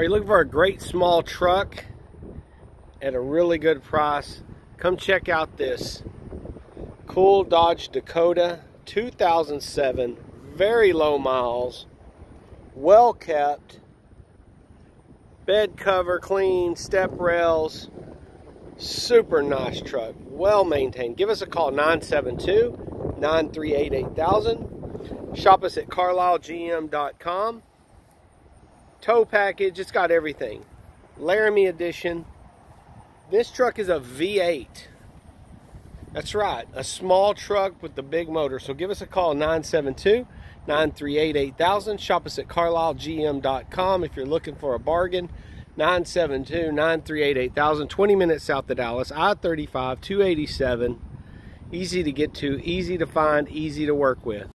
Are you looking for a great small truck at a really good price? Come check out this cool Dodge Dakota 2007. Very low miles, well kept, bed cover clean, step rails, super nice truck, well maintained. Give us a call 972 938 8000. Shop us at carlislegm.com tow package. It's got everything. Laramie edition. This truck is a V8. That's right, a small truck with the big motor. So give us a call 972 938 8000. Shop us at carlislegm.com if you're looking for a bargain. 972 938 8000. 20 minutes south of Dallas. I 35 287. Easy to get to, easy to find, easy to work with.